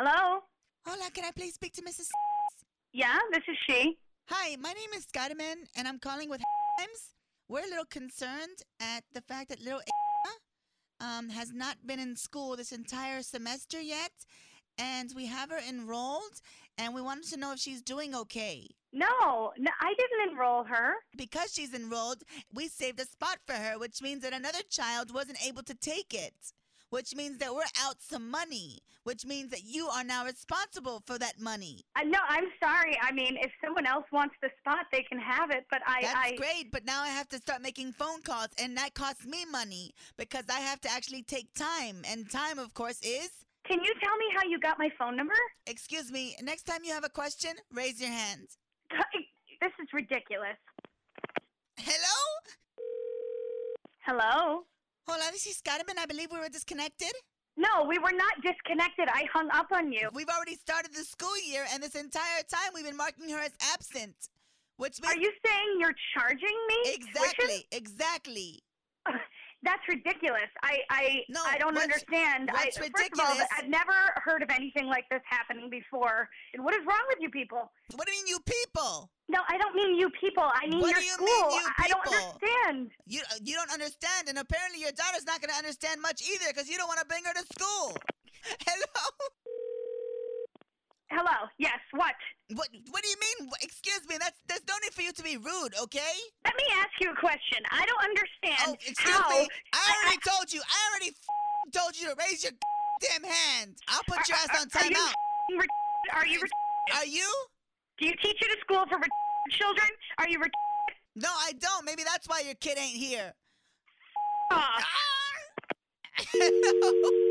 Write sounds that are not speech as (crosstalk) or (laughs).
Hello? Hola, can I please speak to Mrs. Yeah, this is she. Hi, my name is Scottiman, and I'm calling with Times. We're a little concerned at the fact that little um, has not been in school this entire semester yet, and we have her enrolled, and we wanted to know if she's doing okay. No, no, I didn't enroll her. Because she's enrolled, we saved a spot for her, which means that another child wasn't able to take it. Which means that we're out some money, which means that you are now responsible for that money. Uh, no, I'm sorry. I mean, if someone else wants the spot, they can have it. But I, That's I great, but now I have to start making phone calls, and that costs me money because I have to actually take time, and time, of course, is. can you tell me how you got my phone number? Excuse me, next time you have a question, raise your hand. This is ridiculous. Hello? Hello? Hola, this is Carmen. I believe we were disconnected. No, we were not disconnected. I hung up on you. We've already started the school year, and this entire time we've been marking her as absent. Which means Are you saying you're charging me? exactly, exactly. (laughs) That's ridiculous. I I No, I don't what's- understand. I, what's First of all, I've never heard of anything like this happening before. And what is wrong with you people? What do you mean, you people? I don't mean you people. I mean What your do you school. mean, you I don't understand. You you don't understand, and apparently your daughter's not going to understand much either because you don't want to bring her to school. (laughs) Hello? Hello. Yes. What? What What do you mean? Excuse me. That's there's no need for you to be rude, okay? Let me ask you a question. I don't Oh, understand excuse how. me. I already told you. I already f- told you to raise your (laughs) damn hand. I'll put your ass on are you timeout. Are you? Are you? Do you teach at a school for children? Are you? ret- No, I don't. Maybe that's why your kid ain't here. Aw. Ah! (laughs)